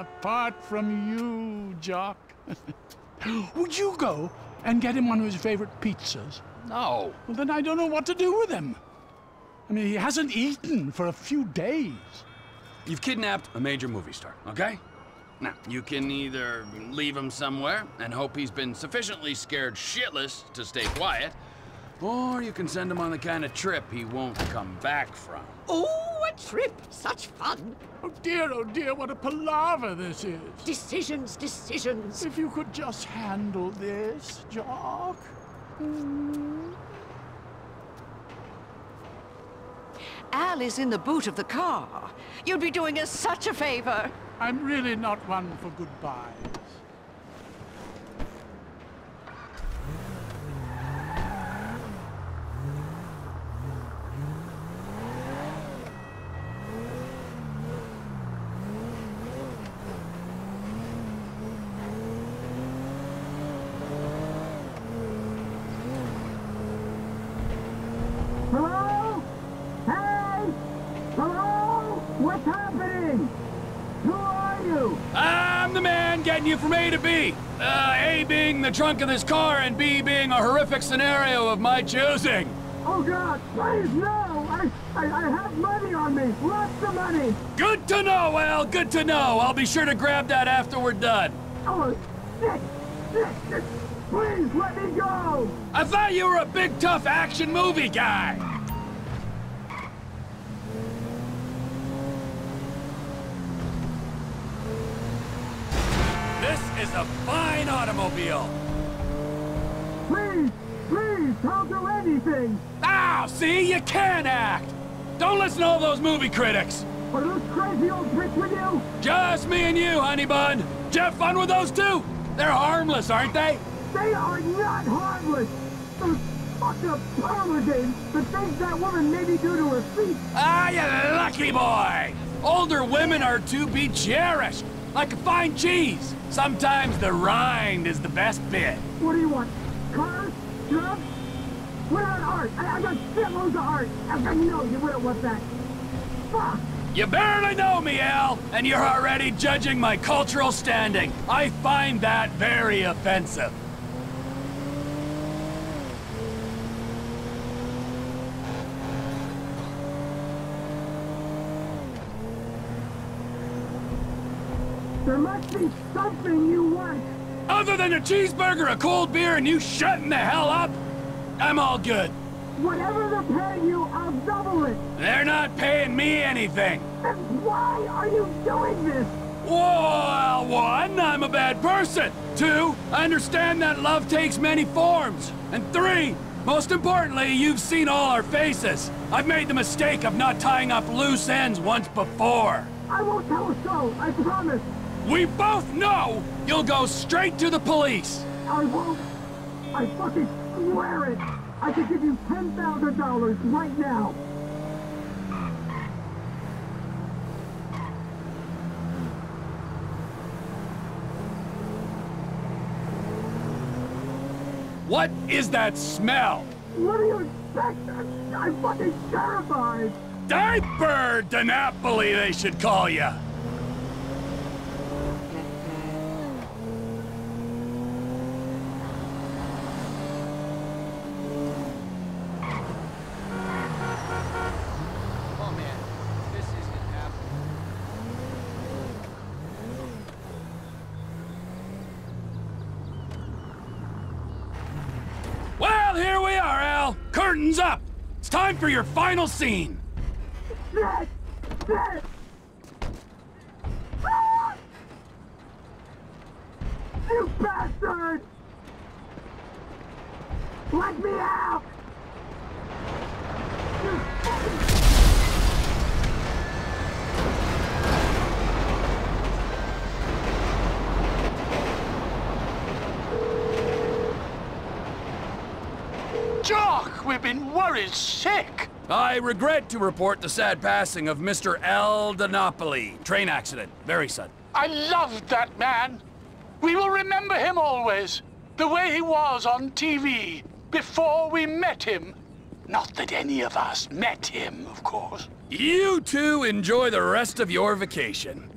apart from you, Jock. Would you go and get him one of his favorite pizzas? No. Well, then I don't know what to do with him. I mean, he hasn't eaten for a few days. You've kidnapped a major movie star, okay? Now, you can either leave him somewhere and hope he's been sufficiently scared shitless to stay quiet, or you can send him on the kind of trip he won't come back from. Oh, a trip! Such fun! Oh dear, oh dear, what a palaver this is. Decisions, decisions. If you could just handle this, Jock. Hmm. Al is in the boot of the car. You'd be doing us such a favor. I'm really not one for goodbyes. What's happening? Who are you? I'm the man getting you from A to B. Uh, A being the trunk of this car, and B being a horrific scenario of my choosing. Oh God, please no! I, I, I have money on me, lots of money! Good to know, Al, good to know. I'll be sure to grab that after we're done. Oh, shit! Shit! shit. Please let me go! I thought you were a big, tough action movie guy. This is a fine automobile. Please, please, don't do anything! Ow, see, you can act. Don't listen to all those movie critics. Are those crazy old bricks with you? Just me and you, honey bun. Did you have fun with those two? They're harmless, aren't they? They are not harmless! Those fucked up parlor games, the things that woman made me do to her feet! Ah, you lucky boy! Older women are to be cherished, like a fine cheese. Sometimes the rind is the best bit. What do you want? Cars? Drugs? What about art? I, I got shitloads of art! I, I know you wouldn't want that! Fuck! You barely know me, Al, and you're already judging my cultural standing. I find that very offensive. There must be something you want! Other than a cheeseburger, a cold beer, and you shutting the hell up, I'm all good. Whatever they're paying you, I'll double it! They're not paying me anything. Then why are you doing this? Well, one, I'm a bad person. Two, I understand that love takes many forms. And three, most importantly, you've seen all our faces. I've made the mistake of not tying up loose ends once before. I won't tell a soul, I promise! We both know you'll go straight to the police. I won't! I fucking swear it! I could give you $10,000 right now! What is that smell? What do you expect? I'm fucking terrified! Diaper DiNapoli, they should call you. Oh man, this isn't happening. Well, here we are, Al. Curtains up. It's time for your final scene. You bastard! Let me out! Jock, we've been worried sick. I regret to report the sad passing of Mr. Al DiNapoli. Train accident. Very sudden. I loved that man. We will remember him always. The way he was on TV before we met him. Not that any of us met him, of course. You two enjoy the rest of your vacation.